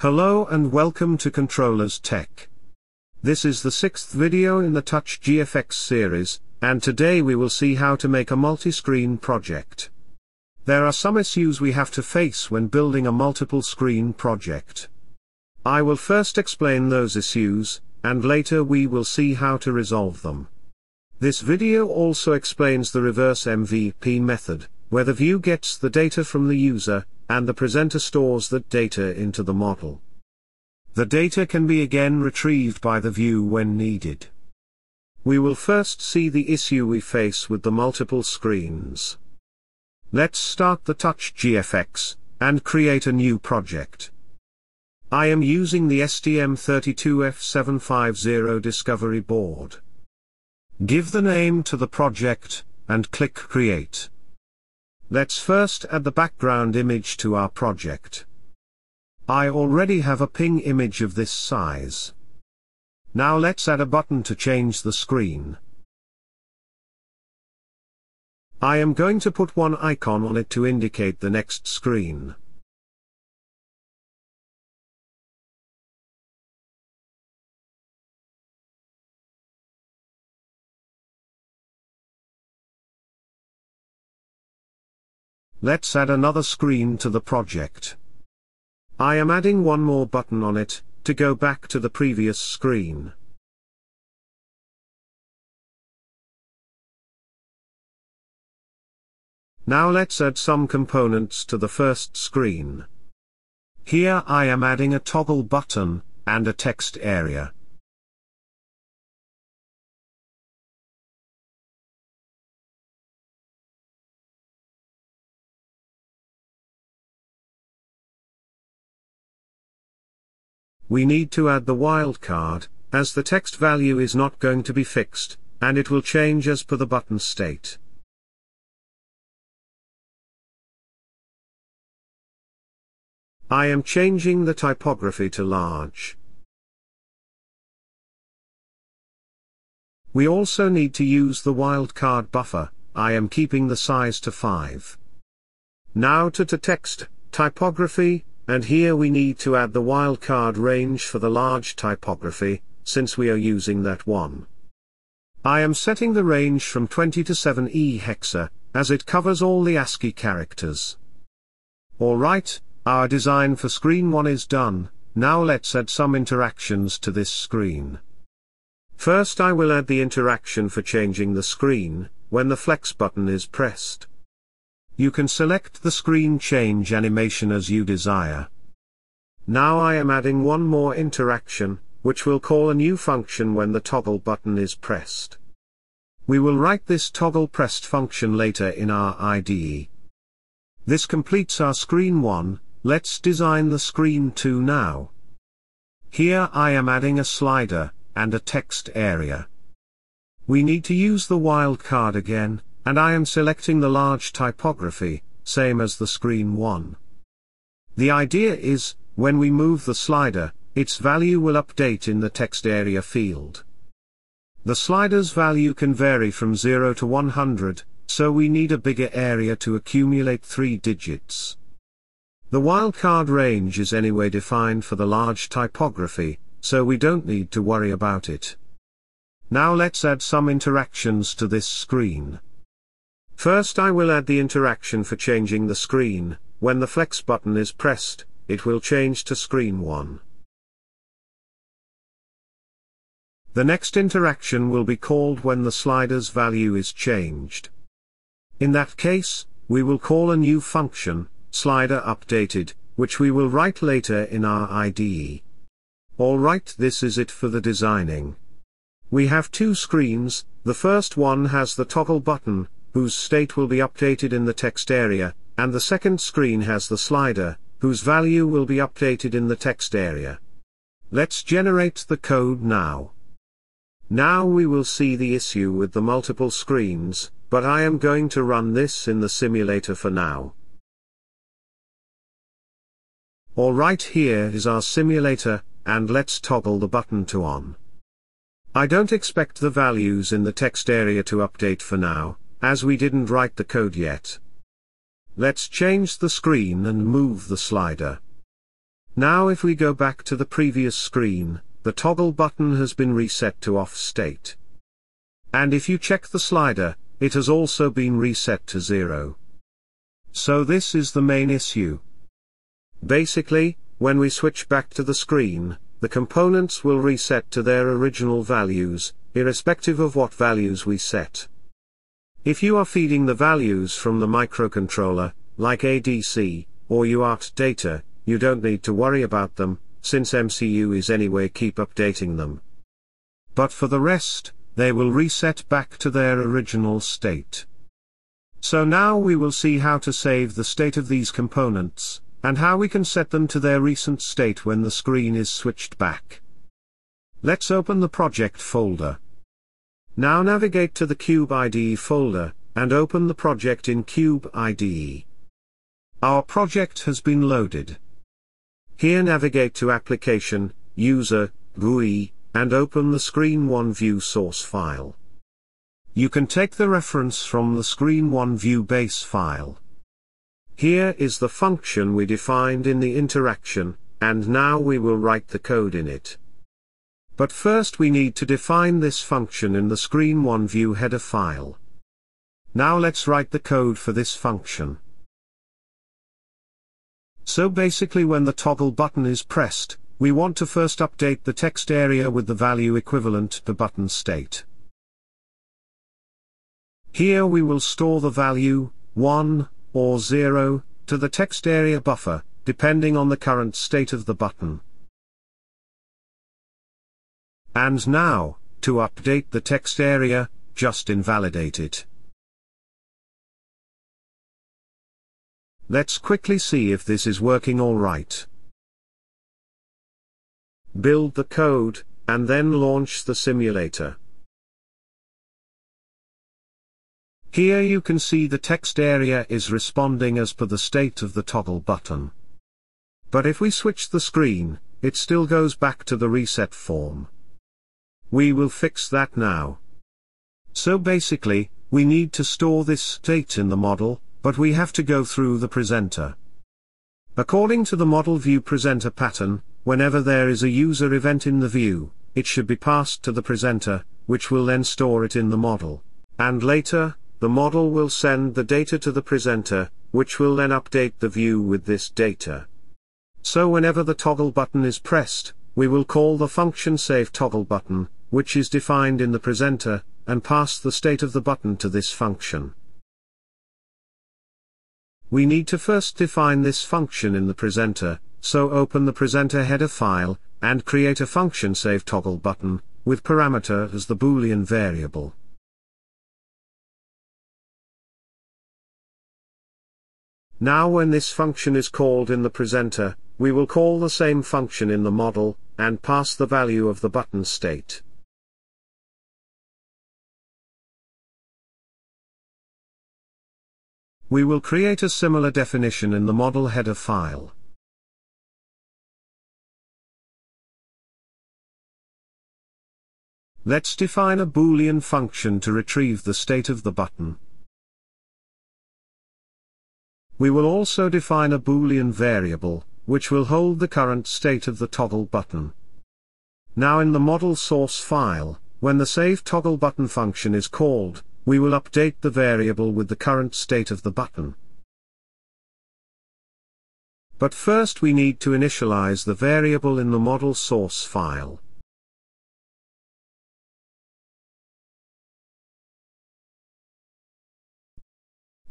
Hello and welcome to Controllers Tech. This is the sixth video in the Touch GFX series, and today we will see how to make a multi-screen project. There are some issues we have to face when building a multiple screen project. I will first explain those issues, and later we will see how to resolve them. This video also explains the reverse MVP method, where the view gets the data from the user, and the presenter stores that data into the model. The data can be again retrieved by the view when needed. We will first see the issue we face with the multiple screens. Let's start the Touch GFX, and create a new project. I am using the STM32F750 Discovery board. Give the name to the project, and click Create. Let's first add the background image to our project. I already have a PNG image of this size. Now let's add a button to change the screen. I am going to put one icon on it to indicate the next screen. Let's add another screen to the project. I am adding one more button on it, to go back to the previous screen. Now let's add some components to the first screen. Here I am adding a toggle button, and a text area. We need to add the wildcard, as the text value is not going to be fixed, and it will change as per the button state. I am changing the typography to large. We also need to use the wildcard buffer, I am keeping the size to 5. Now to, to text, typography, and here we need to add the wildcard range for the large typography, since we are using that one. I am setting the range from 20 to 7e hexa, as it covers all the ASCII characters. Alright, our design for screen 1 is done, now let's add some interactions to this screen. First I will add the interaction for changing the screen, when the flex button is pressed. You can select the screen change animation as you desire. Now I am adding one more interaction, which will call a new function when the toggle button is pressed. We will write this toggle pressed function later in our IDE. This completes our screen 1, let's design the screen 2 now. Here I am adding a slider, and a text area. We need to use the wildcard again, and I am selecting the large typography, same as the screen 1. The idea is, when we move the slider, its value will update in the text area field. The slider's value can vary from 0 to 100, so we need a bigger area to accumulate 3 digits. The wildcard range is anyway defined for the large typography, so we don't need to worry about it. Now let's add some interactions to this screen. First I will add the interaction for changing the screen, when the flex button is pressed, it will change to screen 1. The next interaction will be called when the slider's value is changed. In that case, we will call a new function, slider updated, which we will write later in our IDE. Alright this is it for the designing. We have two screens, the first one has the toggle button, whose state will be updated in the text area, and the second screen has the slider, whose value will be updated in the text area. Let's generate the code now. Now we will see the issue with the multiple screens, but I am going to run this in the simulator for now. Alright here is our simulator, and let's toggle the button to on. I don't expect the values in the text area to update for now, as we didn't write the code yet. Let's change the screen and move the slider. Now if we go back to the previous screen, the toggle button has been reset to off state. And if you check the slider, it has also been reset to zero. So this is the main issue. Basically, when we switch back to the screen, the components will reset to their original values, irrespective of what values we set. If you are feeding the values from the microcontroller, like ADC, or UART data, you don't need to worry about them, since MCU is anyway keep updating them. But for the rest, they will reset back to their original state. So now we will see how to save the state of these components, and how we can set them to their recent state when the screen is switched back. Let's open the project folder. Now navigate to the Cube IDE folder, and open the project in Cube IDE. Our project has been loaded. Here navigate to Application, User, GUI, and open the Screen 1 View source file. You can take the reference from the Screen 1 View base file. Here is the function we defined in the interaction, and now we will write the code in it. But first we need to define this function in the Screen 1 View header file. Now let's write the code for this function. So basically when the toggle button is pressed, we want to first update the text area with the value equivalent to button state. Here we will store the value, 1, or 0, to the text area buffer, depending on the current state of the button. And now, to update the text area, just invalidate it. Let's quickly see if this is working alright build the code, and then launch the simulator. Here you can see the text area is responding as per the state of the toggle button. But if we switch the screen, it still goes back to the reset form. We will fix that now. So basically, we need to store this state in the model, but we have to go through the presenter. According to the model view presenter pattern, whenever there is a user event in the view, it should be passed to the presenter, which will then store it in the model. And later, the model will send the data to the presenter, which will then update the view with this data. So whenever the toggle button is pressed, we will call the function save toggle button, which is defined in the presenter, and pass the state of the button to this function. We need to first define this function in the presenter, so open the presenter header file, and create a function save toggle button, with parameter as the boolean variable. Now when this function is called in the presenter, we will call the same function in the model, and pass the value of the button state. We will create a similar definition in the model header file. Let's define a boolean function to retrieve the state of the button. We will also define a boolean variable, which will hold the current state of the toggle button. Now in the model source file, when the save toggle button function is called, we will update the variable with the current state of the button. But first we need to initialize the variable in the model source file.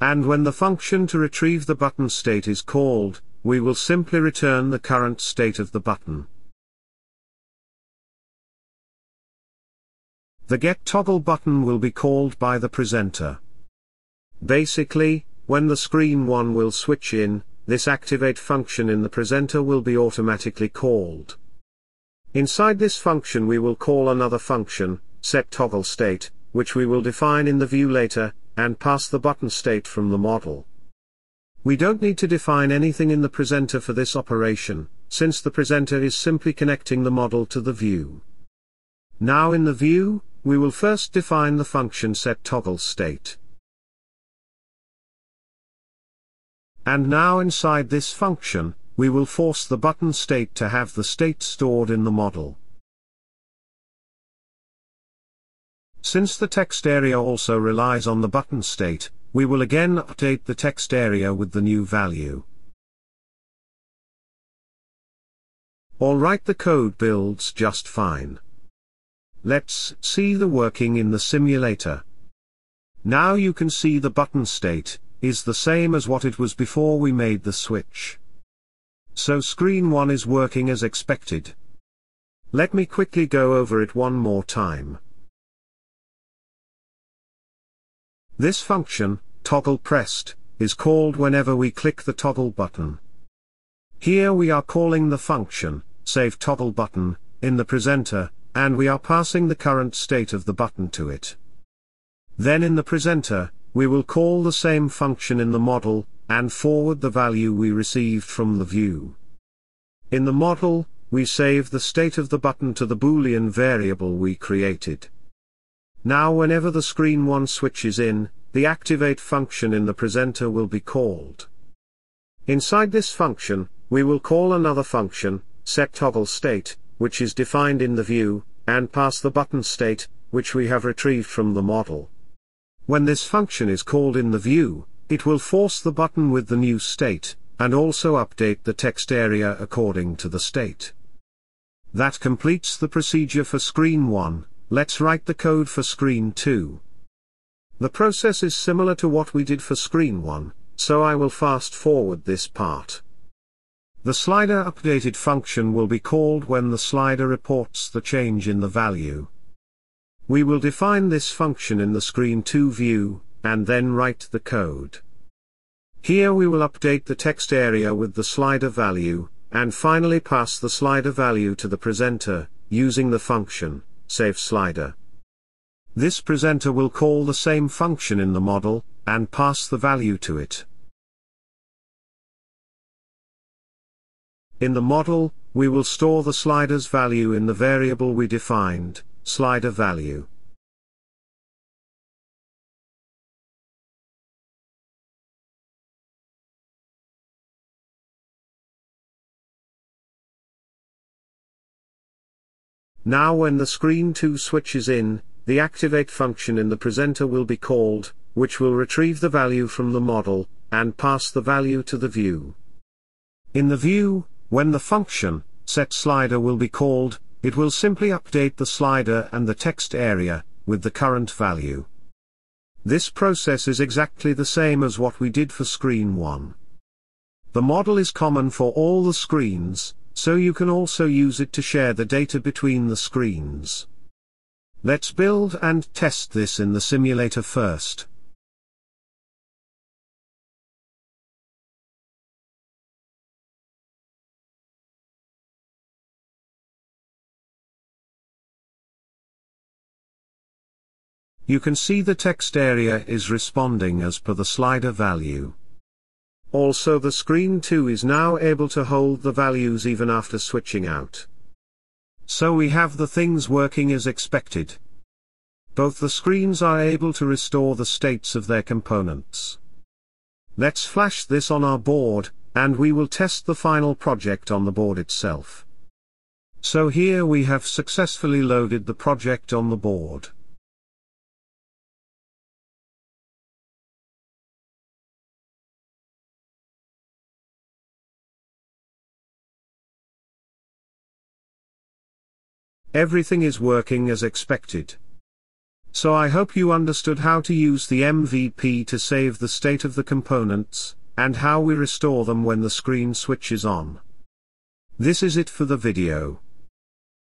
And when the function to retrieve the button state is called, we will simply return the current state of the button. The get toggle button will be called by the presenter. Basically, when the screen 1 will switch in, this activate function in the presenter will be automatically called. Inside this function we will call another function, set toggle state, which we will define in the view later, and pass the button state from the model. We don't need to define anything in the presenter for this operation, since the presenter is simply connecting the model to the view. Now in the view, we will first define the function set toggle state. And now inside this function, we will force the button state to have the state stored in the model. Since the text area also relies on the button state, we will again update the text area with the new value. Alright the code builds just fine. Let's see the working in the simulator. Now you can see the button state, is the same as what it was before we made the switch. So screen 1 is working as expected. Let me quickly go over it one more time. This function, toggle pressed, is called whenever we click the toggle button. Here we are calling the function, save toggle button, in the presenter, and we are passing the current state of the button to it. Then in the presenter, we will call the same function in the model, and forward the value we received from the view. In the model, we save the state of the button to the boolean variable we created. Now whenever the screen 1 switches in, the activate function in the presenter will be called. Inside this function, we will call another function, set toggle state, which is defined in the view, and pass the button state, which we have retrieved from the model. When this function is called in the view, it will force the button with the new state, and also update the text area according to the state. That completes the procedure for screen 1, let's write the code for screen 2. The process is similar to what we did for screen 1, so I will fast forward this part. The slider updated function will be called when the slider reports the change in the value. We will define this function in the screen 2 view, and then write the code. Here we will update the text area with the slider value, and finally pass the slider value to the presenter, using the function, save slider. This presenter will call the same function in the model, and pass the value to it. In the model, we will store the slider's value in the variable we defined, slider value. Now when the screen 2 switches in, the activate function in the presenter will be called, which will retrieve the value from the model, and pass the value to the view. In the view, when the function, setSlider will be called, it will simply update the slider and the text area, with the current value. This process is exactly the same as what we did for screen 1. The model is common for all the screens, so you can also use it to share the data between the screens. Let's build and test this in the simulator first. You can see the text area is responding as per the slider value. Also the screen 2 is now able to hold the values even after switching out. So we have the things working as expected. Both the screens are able to restore the states of their components. Let's flash this on our board, and we will test the final project on the board itself. So here we have successfully loaded the project on the board. Everything is working as expected. So I hope you understood how to use the MVP to save the state of the components, and how we restore them when the screen switches on. This is it for the video.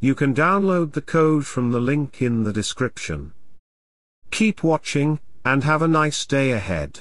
You can download the code from the link in the description. Keep watching, and have a nice day ahead.